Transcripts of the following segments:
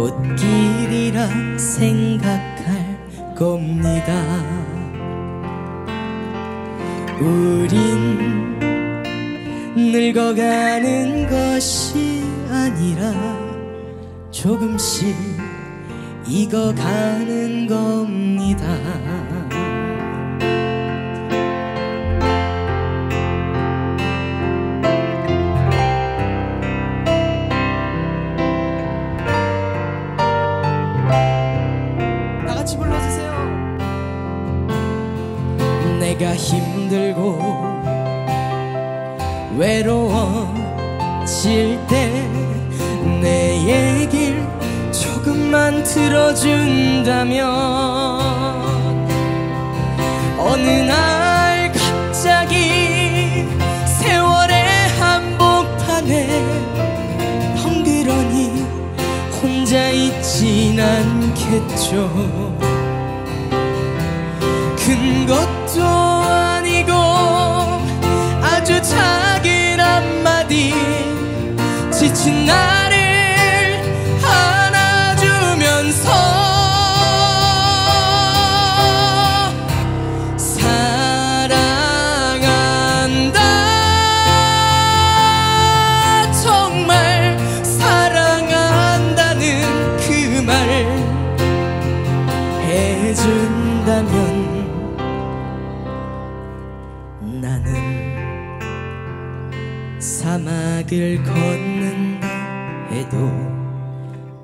good 길 걷는다 해도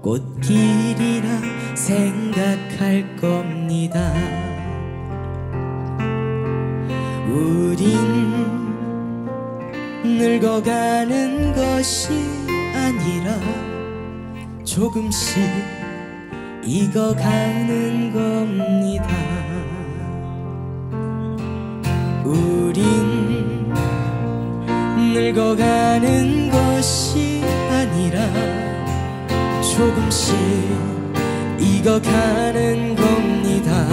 꽃길이라 생각할 겁니다. 우린 늙어가는 것이 아니라 조금씩 익어가는 겁니다. 늙어가는 것이 아니라 조금씩 익어가는 겁니다.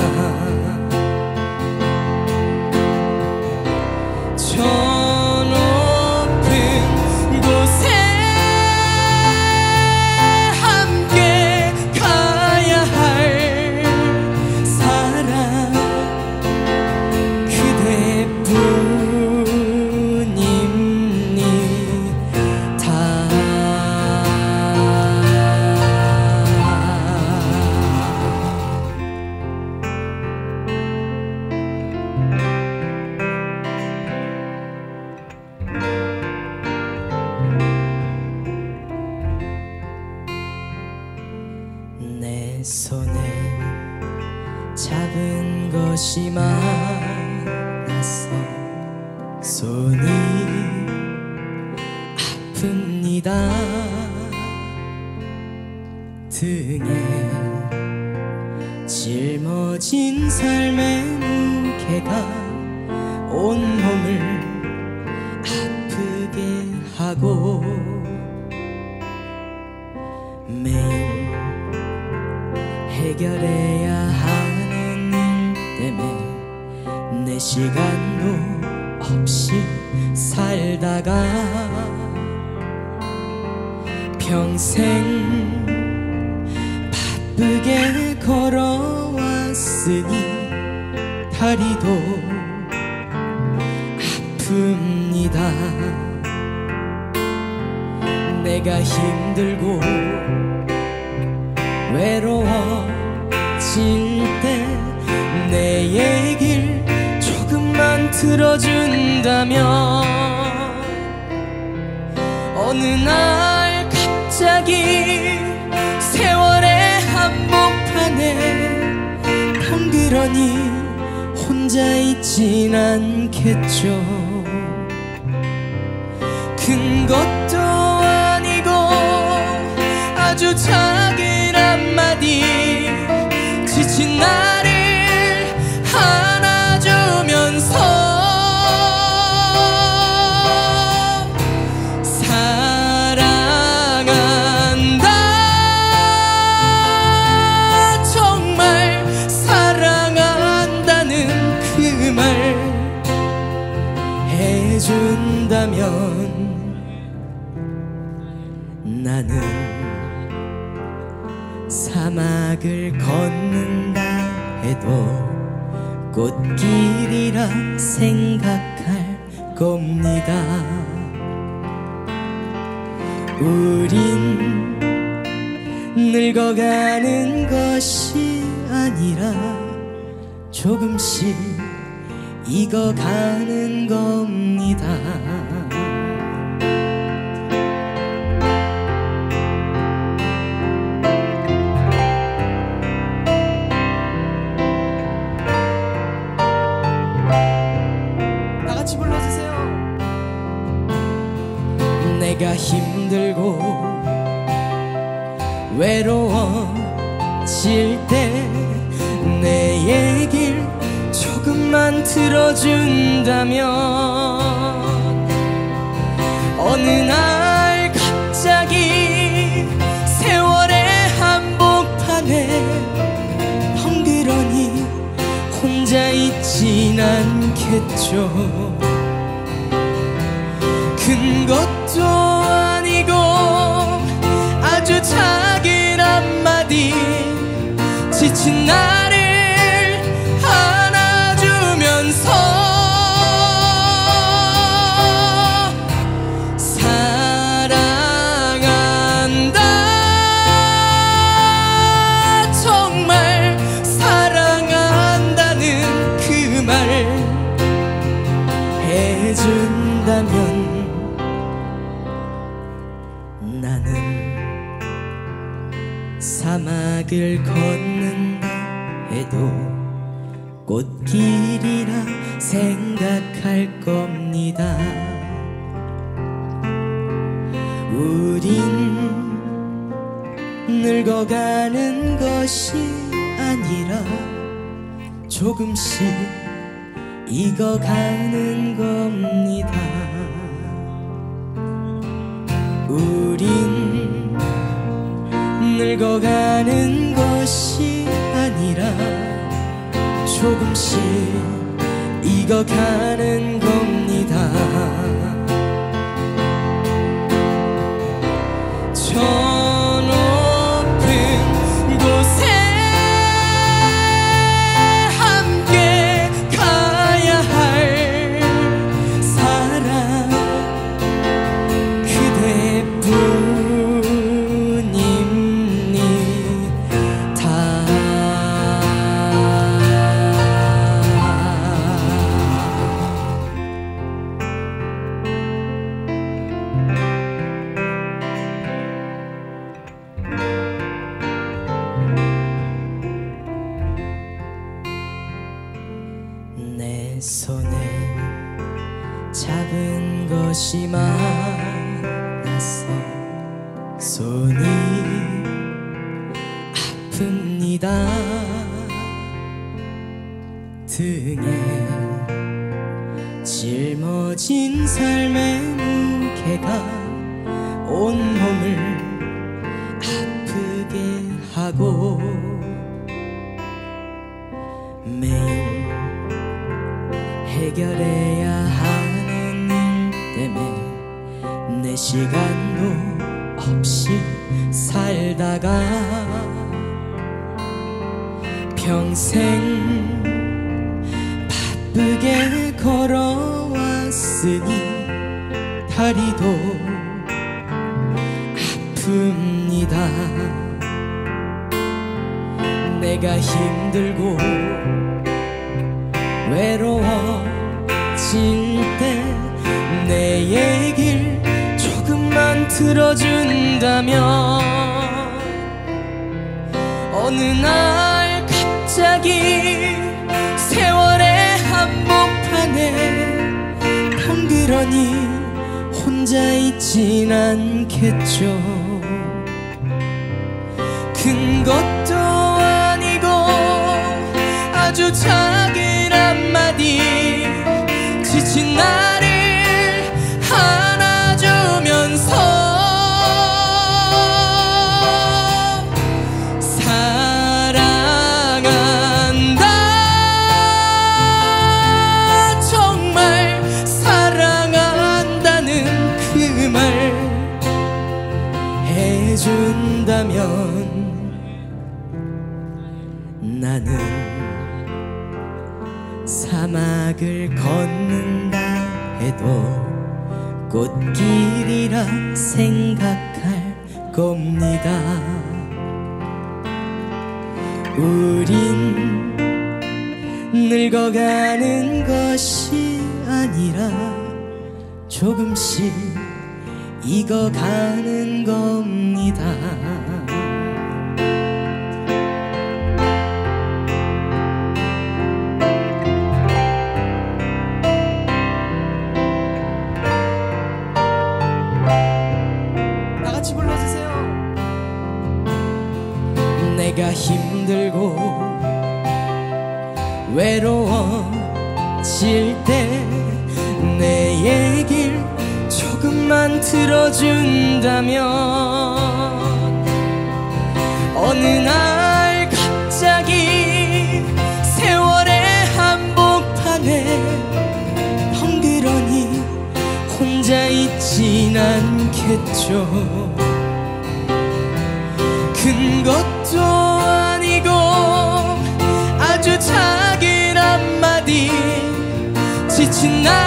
りと 조금씩 익어가는 겁니다. 힘들고 외로워질 때 귀만 들어준다면 어느 날 갑자기 세월의 한복판에 덩그러니 혼자 있진 않겠죠. 큰 것도 아니고 아주 작은 한마디 지친 날 조금씩 익어가는 겁니다. 우린 늙어가는 것이 아니라 조금씩 익어가는 겁니다. 들어준다면 어느 날 갑자기 세월의 한복판에 덩그러니 혼자 있진 않겠죠. 큰 것도 아니고 아주 작은 한마디 꽃길이라 생각할 겁니다. 우린 늙어가는 것이 아니라 조금씩 익어가는 겁니다 힘들고 외로워질 때 내 얘길 조금만 들어준다면 어느 날 갑자기 세월의 한복판에 덩그러니 혼자 있진 않겠죠. 큰 것 지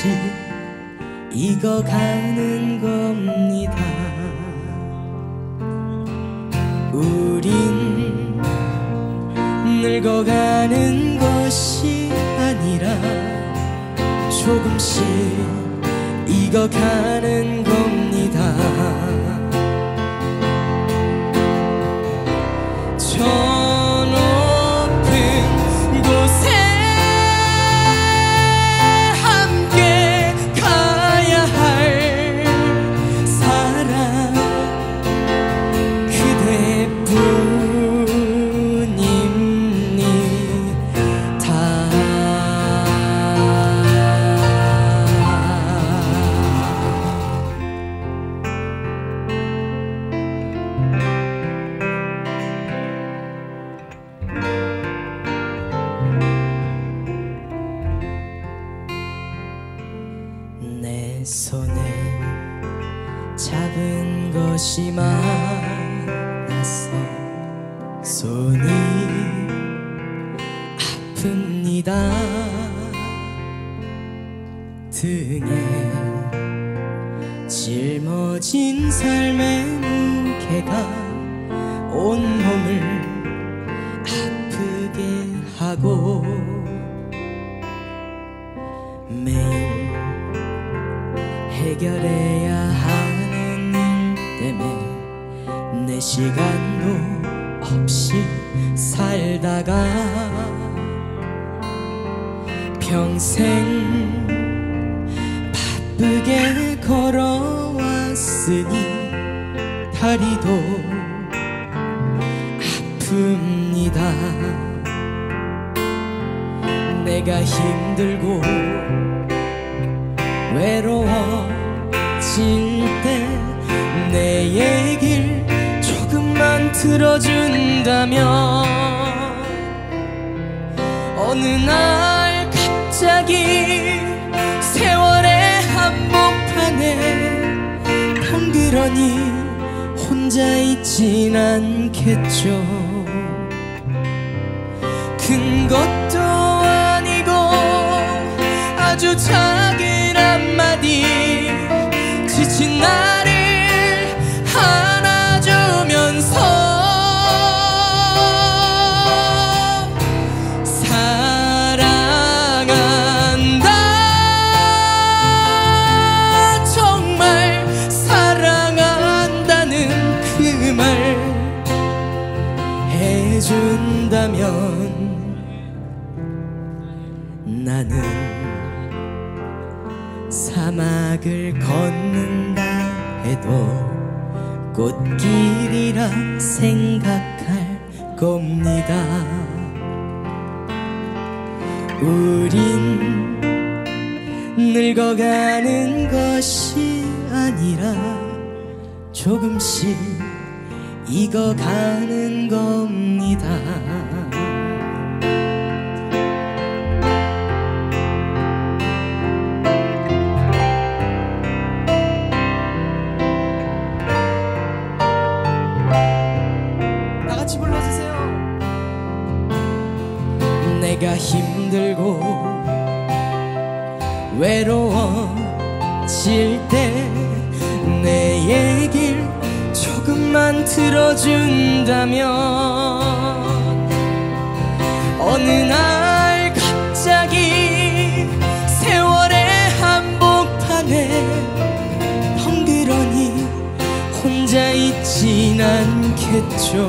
조금씩 익어가는 겁니다. 우린 늙어가는 것이 아니라 조금씩 익어가는 겁니다 또 꽃길이라 생각할 겁니다. 우린 늙어가는 것이 아니라 조금씩 익어가는 겁니다. 就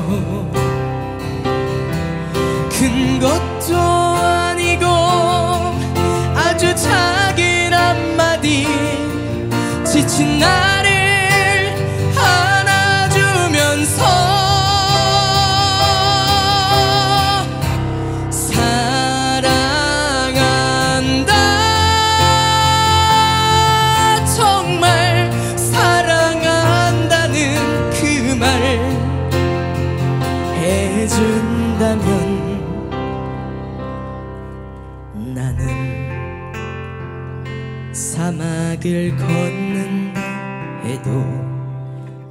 준다면 나는 사막을 걷는다 해도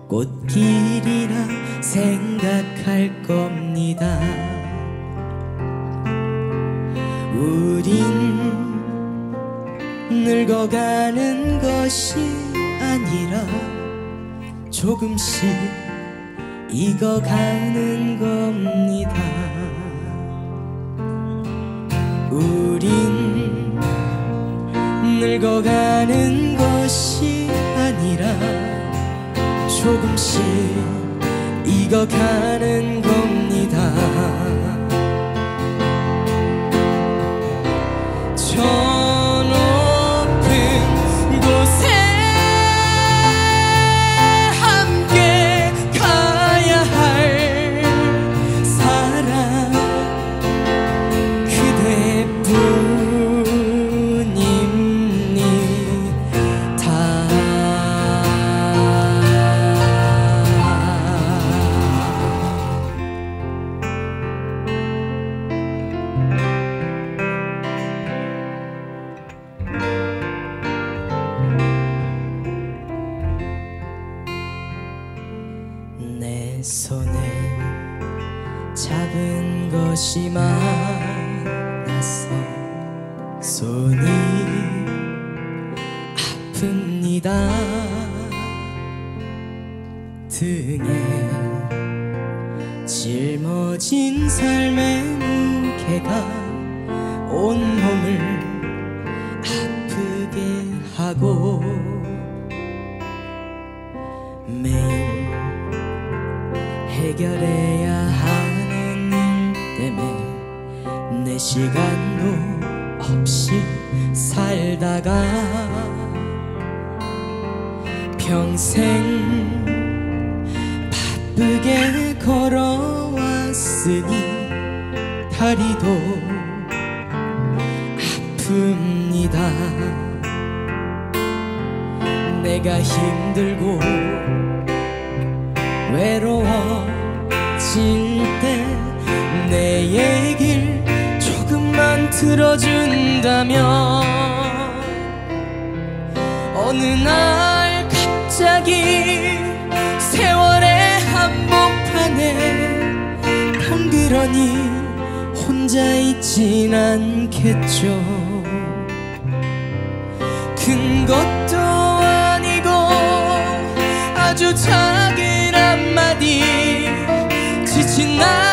꽃길이라 생각할 겁니다. 우린 늙어가는 것이 아니라 조금씩 익어가는 겁니다. 우린 늙어가는 것이 아니라 조금씩 익어가는 겁니다. 매일 해결해야 하는 일 때문에 내 시간도 없이 살다가 평생 바쁘게 걸어왔으니 다리도 아픕니다 내가 힘들고 외로워질 때 내 얘길 조금만 들어준다면 어느 날 갑자기 세월의 한복판에 덩그러니 혼자 있진 않겠죠 아주 작은 한마디 지친 나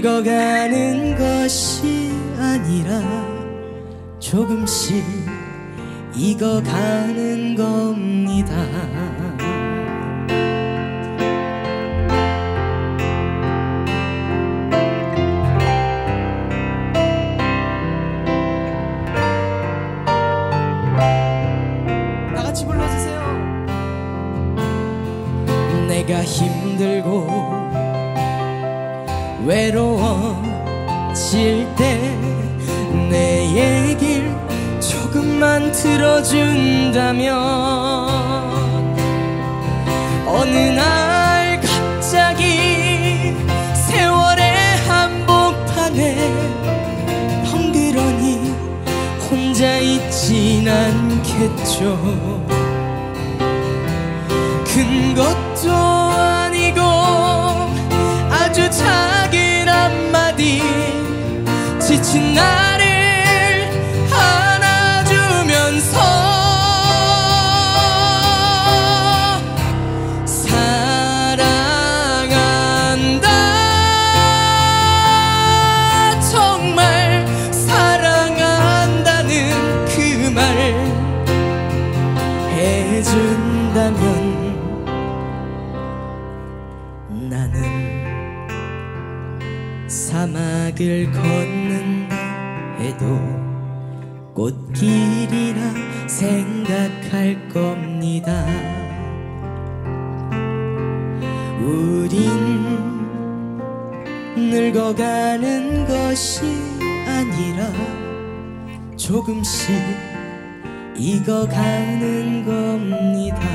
늙어가는 것이 아니라 조금씩 익어가는 겁니다. 힘들고 외로워질 때 내 얘길 조금만 들어준다면 어느 날 갑자기 세월의 한복판에 덩그러니 혼자 있진 않겠죠. 큰 것도 작은 한마디 지친 나 사막을 걷는다 해도 꽃길이라 생각할 겁니다. 우린 늙어가는 것이 아니라 조금씩 익어가는 겁니다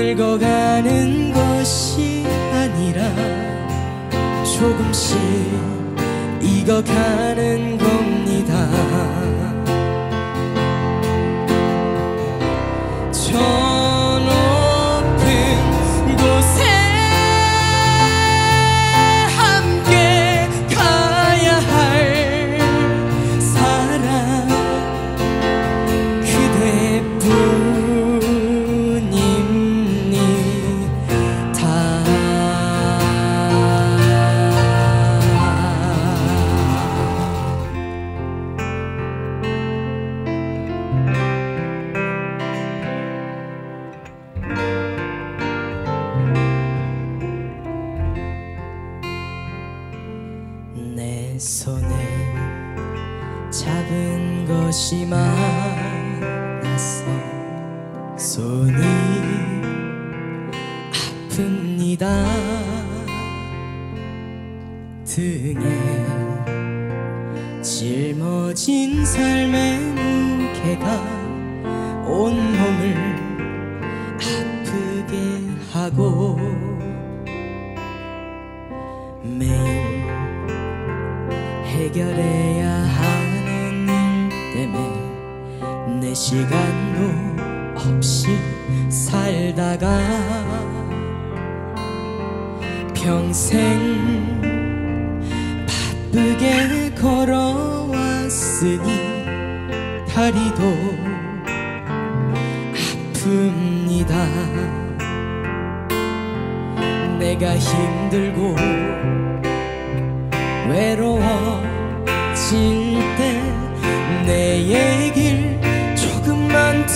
늙어가는 것이 아니라 조금씩 익어가는 겁니다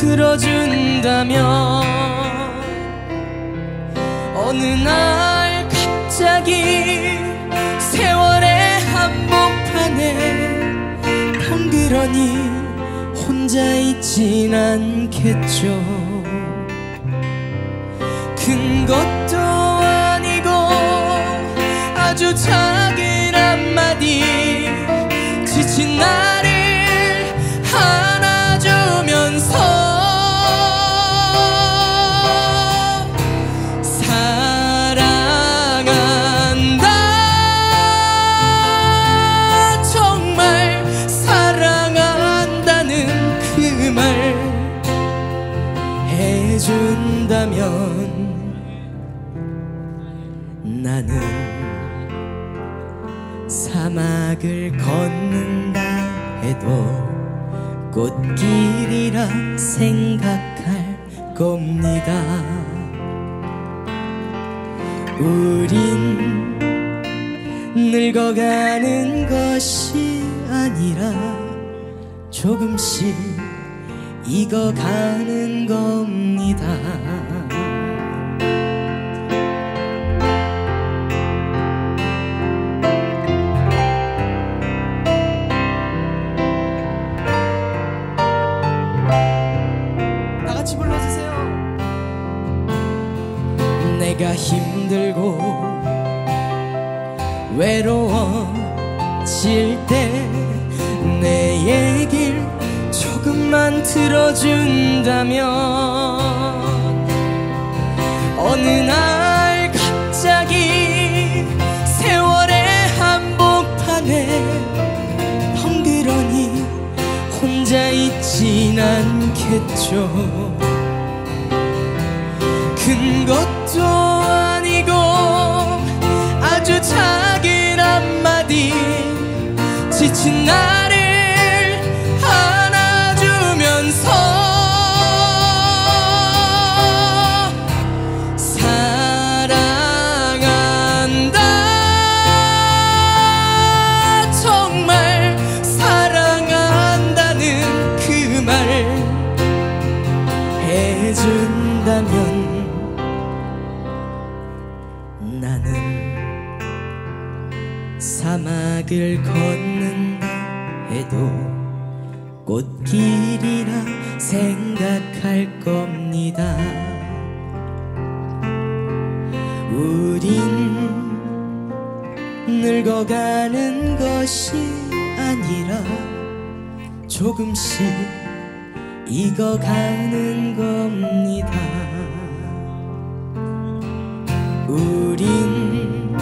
들어준다면 어느 날 갑자기 세월의 한복판에 덩그러니 혼자 있진 않겠죠. 큰 것도 아니고 아주 작 늙어가는 것이 아니라 조금씩 익어가는 겁니다. 내가 힘들고 외로워질 때 내 얘길 조금만 들어준다면 어느 날 갑자기 세월의 한복판에 덩그러니 혼자 있진 않겠죠. 큰 것 늙어가는 것이 아니라 조금씩 익어가는 겁니다. 우린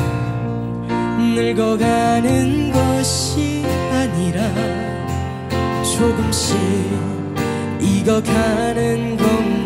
늙어가는 것이 아니라 조금씩 익어가는 겁니다.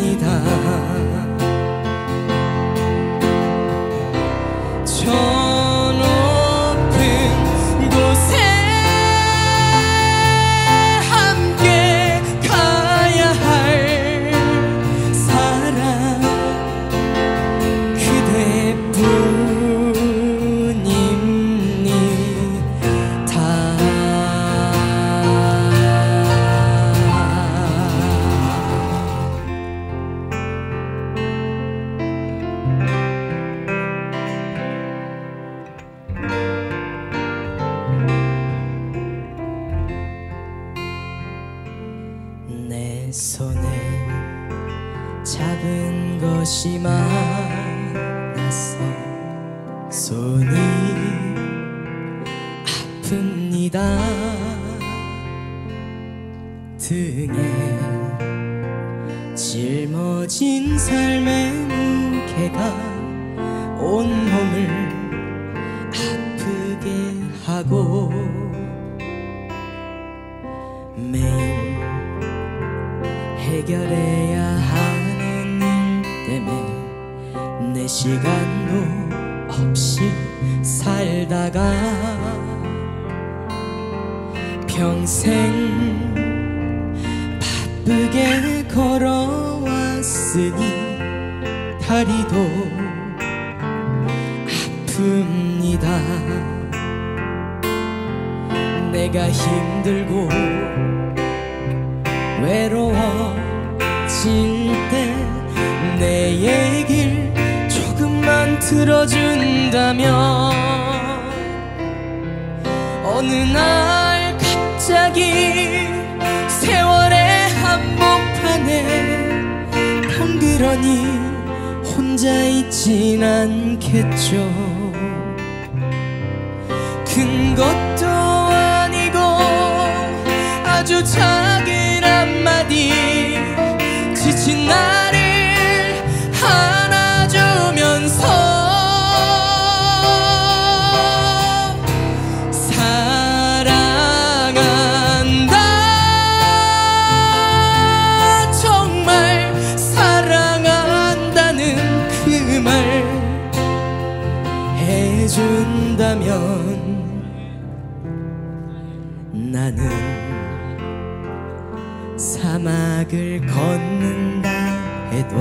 사막을 걷는다 해도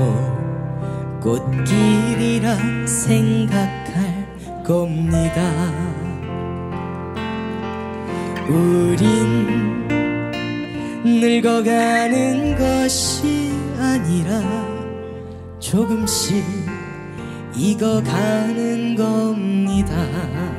꽃길이라 생각할 겁니다. 우린 늙어가는 것이 아니라 조금씩 익어가는 겁니다 다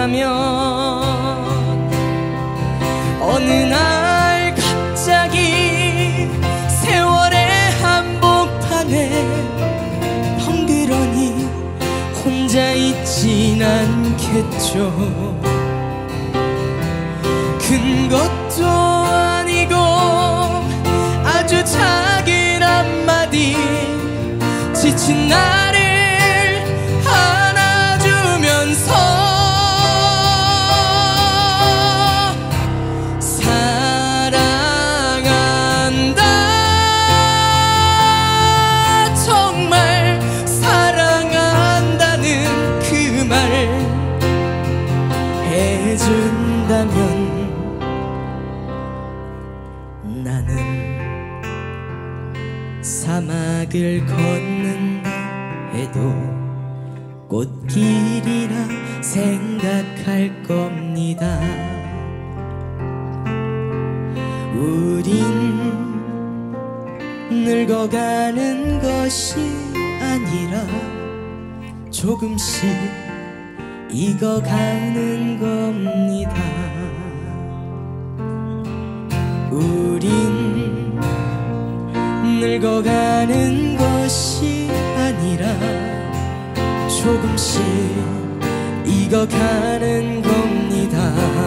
들어준다면 어느 날 갑자기 세월의 한복판에 덩그러니 혼자 있진 않겠죠 해준다면 나는 사막을 걷는다 해도 꽃길이라 생각할 겁니다. 우린 늙어가는 것이 아니라 조금씩 익어가는 겁니다 우린 늙어가는 것이 아니라 조금씩 익어가는 겁니다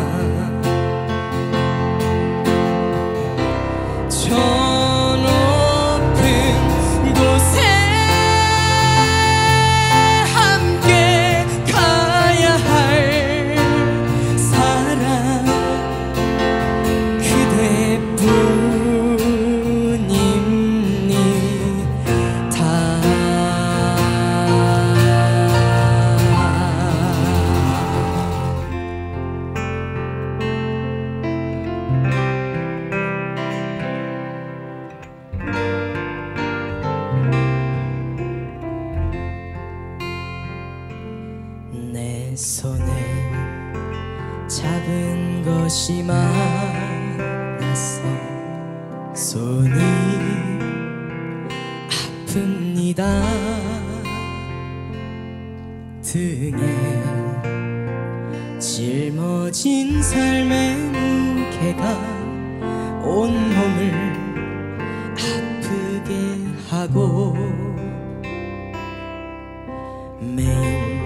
매일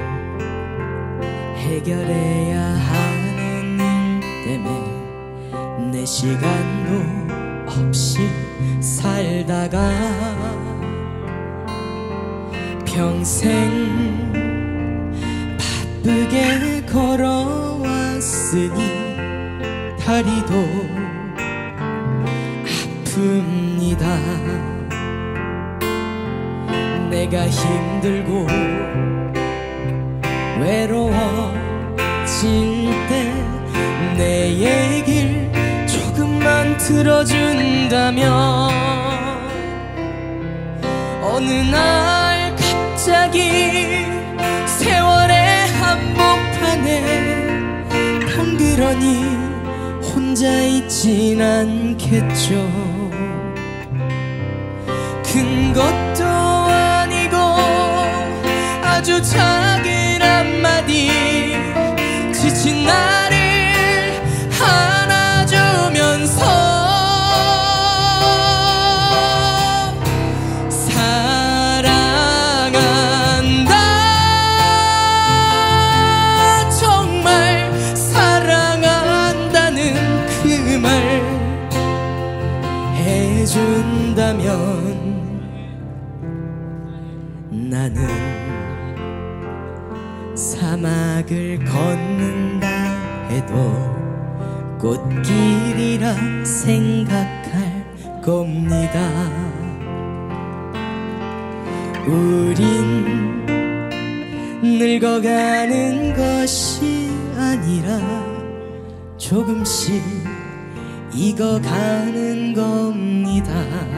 해결해야 하는 일 때문에 내 시간도 없이 살다가 평생 바쁘게 걸어왔으니 다리도 아픕니다 내가 힘들고 외로워질 때 내 얘길 조금만 들어준다면 어느 날 갑자기 세월의 한복판에 덩그러니 혼자 있진 않겠죠 아주 작은 한마디 지친 나를 해도 꽃길이라 생각할 겁니다. 우린 늙어가는 것이 아니라 조금씩 익어가는 겁니다 다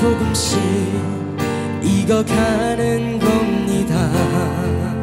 조금씩 익어가는 겁니다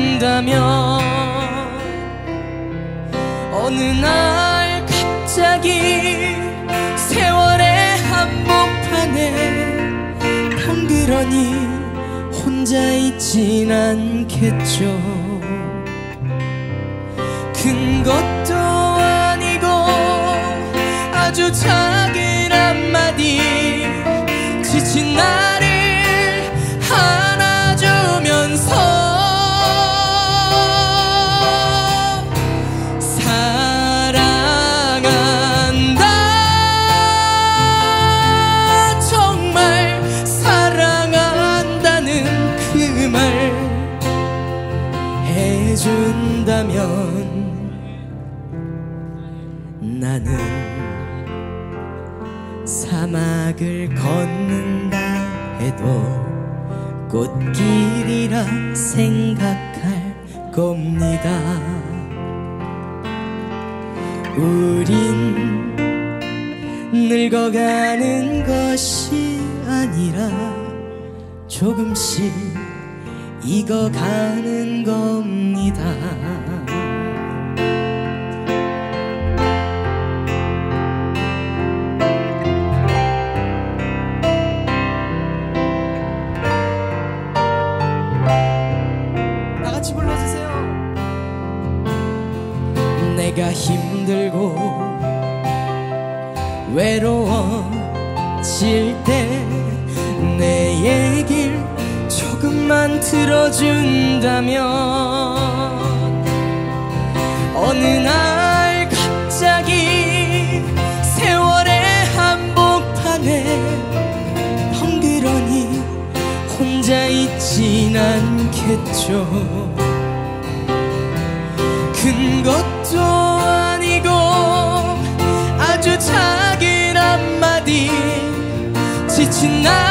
들어준다면 어느 날 갑자기 세월의 한복판에 덩그러니 혼자 있진 않겠죠. 큰 것도 아니고 아주 작은 한마디. 지친 나 꽃길이라 생각할 겁니다. 우린 늙어가는 것이 아니라 조금씩 익어가는 겁니다 내가 힘들고 외로워질 때 내 얘길 조금만 들어준다면 어느 날 갑자기 세월의 한복판에 덩그러니 혼자 있진 않겠죠 큰 것도 아니고 아주 작은 한마디 지친 나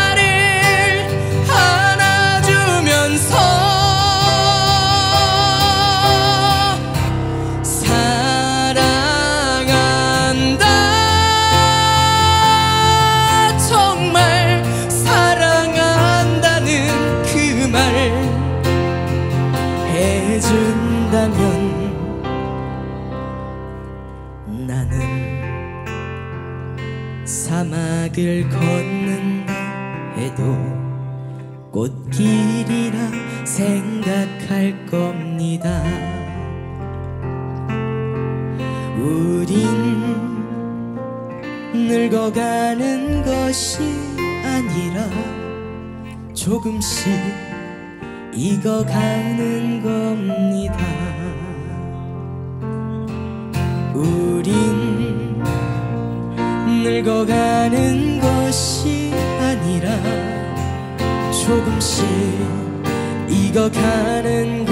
조금씩 익어가는 겁니다. 우린 늙어가는 것이 아니라 조금씩 익어가는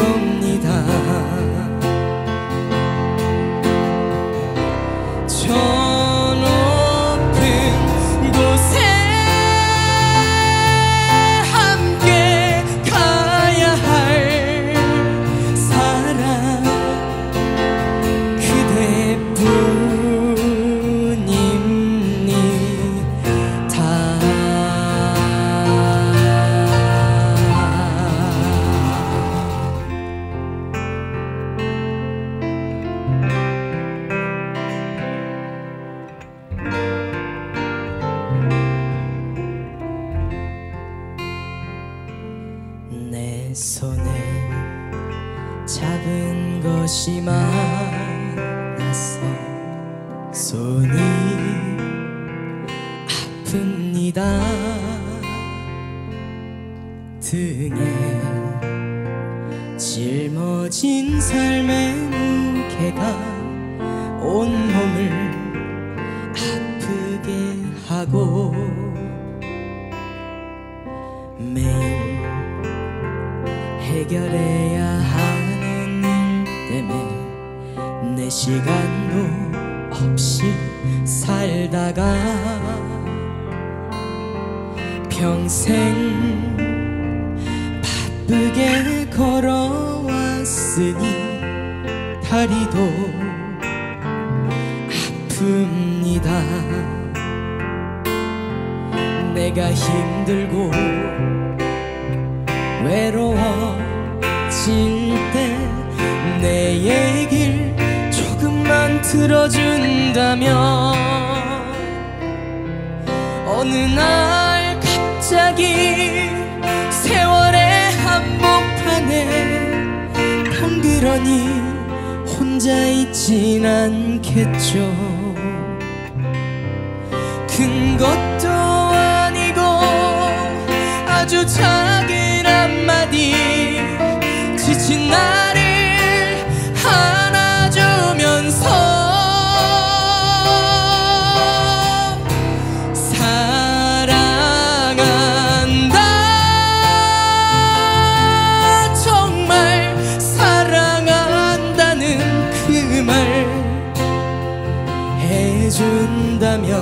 준다면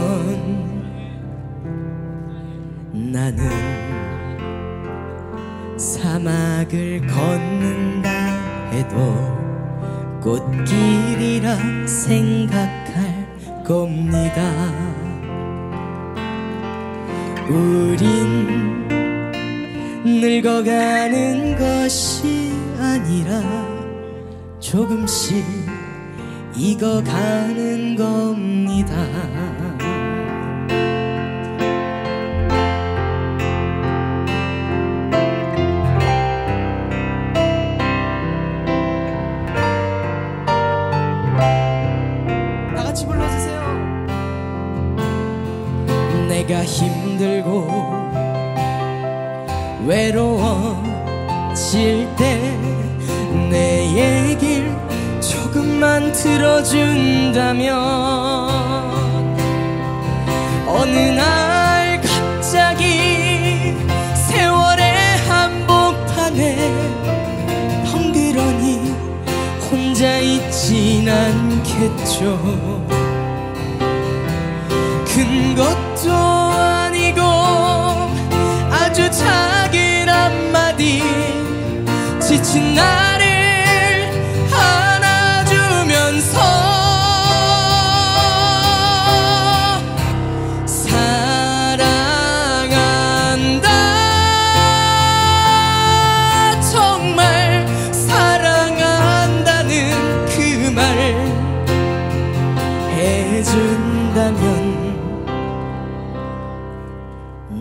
나는 사막을 걷는다 해도 꽃길이라 생각할 겁니다. 우린 늙어가는 것이 아니라 조금씩 익어가는 겁니다. 내가 힘들고 외로워질 들어준다면 어느 날 갑자기 세월의 한복판에 덩그러니 혼자 있진 않겠죠. 큰 것도 아니고 아주 작은 한마디 지친 나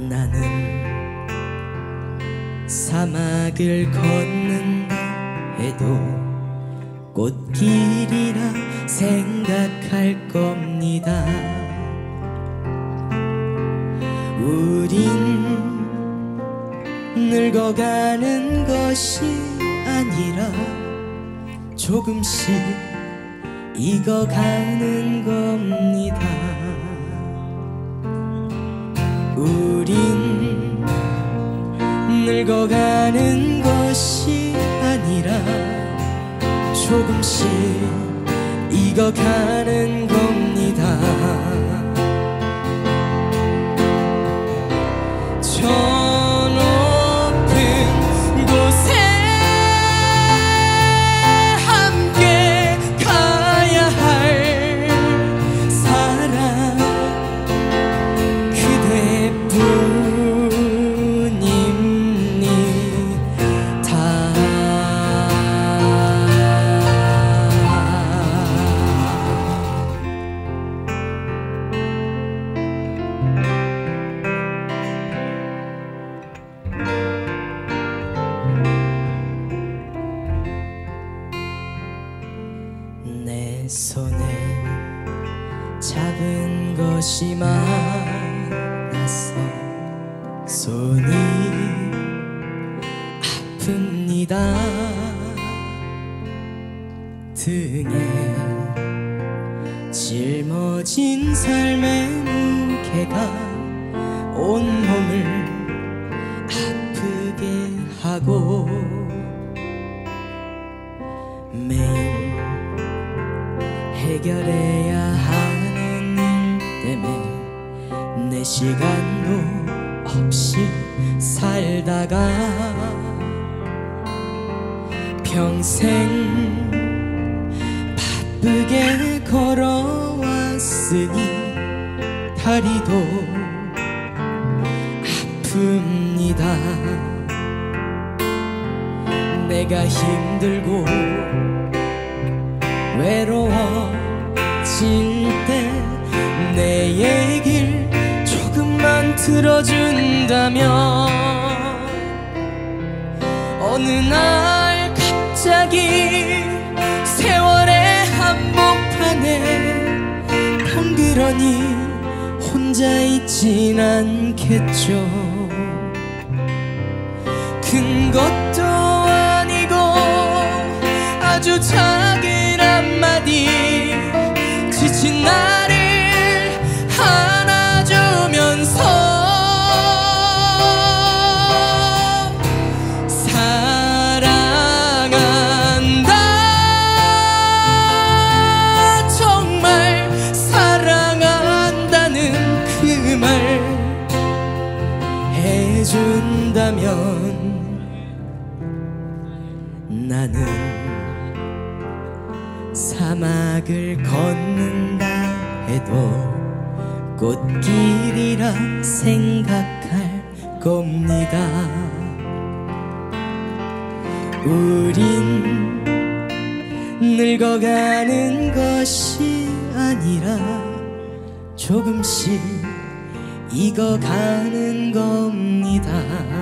나는 사막을 걷는다 해도 꽃길이라 생각할 겁니다. 우린 늙어가는 것이 아니라 조금씩 익어가는 겁니다 우린 늙어가는 것이 아니라 조금씩 익어가는 겁니다 해결해야 하는 일 때문에 내 시간도 없이 살다가 평생 바쁘게 걸어왔으니 다리도 아픕니다. 내가 힘들고 외로워질 때 내 얘길 조금만 들어준다면 어느 날 갑자기 세월의 한복판에 덩그러니 혼자 있진 않겠죠. 큰 것도 아니고 아주 작은 한마디 지친 나 해도 꽃길이라 생각할 겁니다. 우린 늙어가는 것이 아니라 조금씩 익어가는 겁니다 다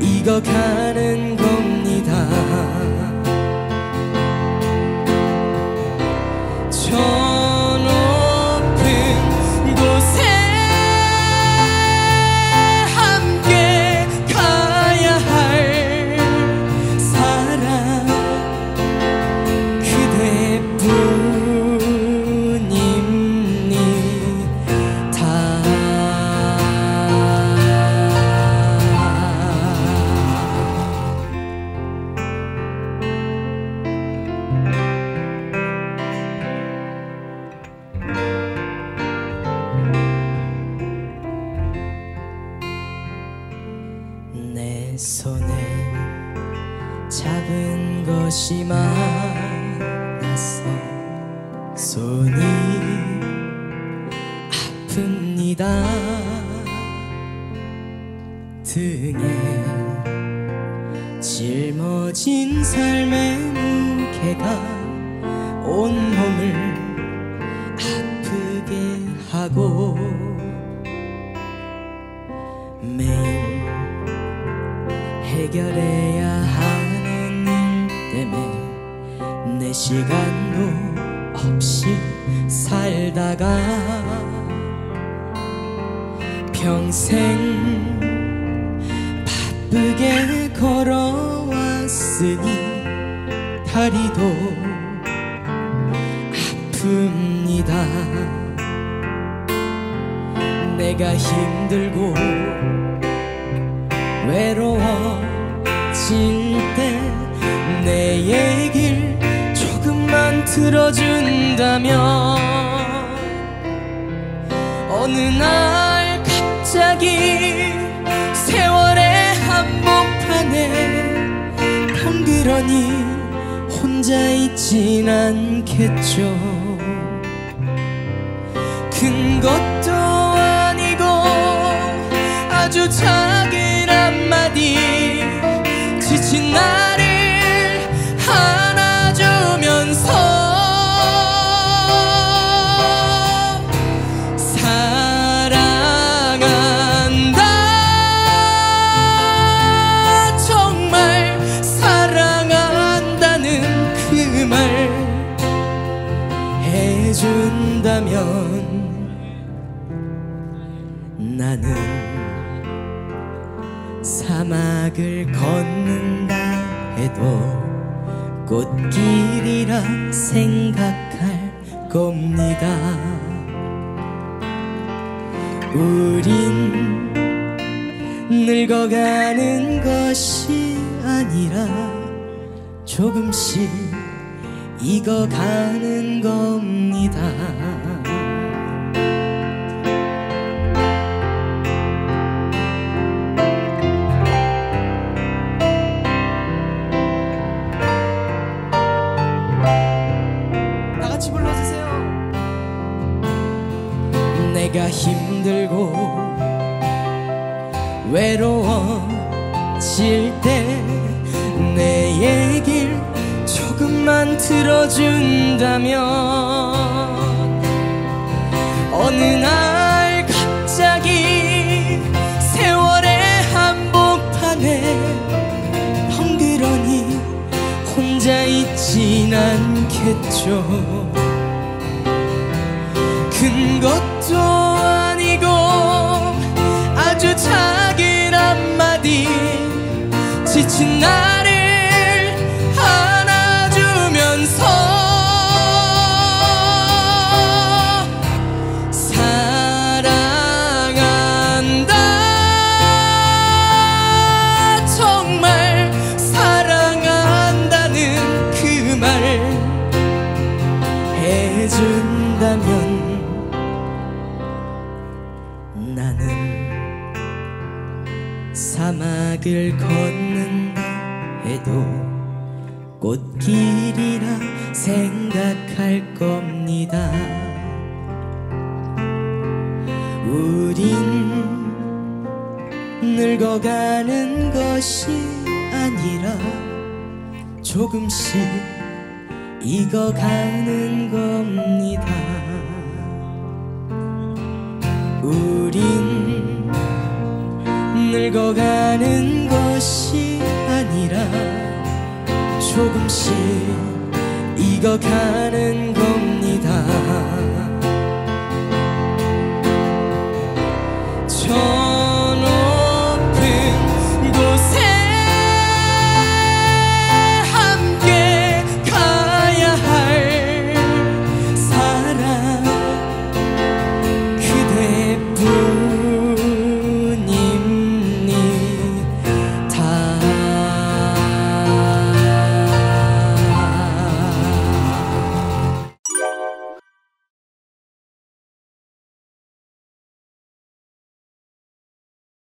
익어가는 겁니다 어느 날 갑자기 세월의 한복판에 덩그러니 혼자 있진 않겠죠 겁니다. 우린 늙어가는 것이 아니라 조금씩 익어가는 겁니다. 다 힘들고 외로워질 때 내 얘길 조금만 들어준다면 어느 날 갑자기 세월의 한복판에 덩그러니 혼자 있진 않겠죠 큰 것도 아니고 아주 작은 한마디 지친 나 늙어가는 것이 아니라 조금씩 익어가는 겁니다. 우린 늙어가는 것이 아니라 조금씩 익어가는 겁니다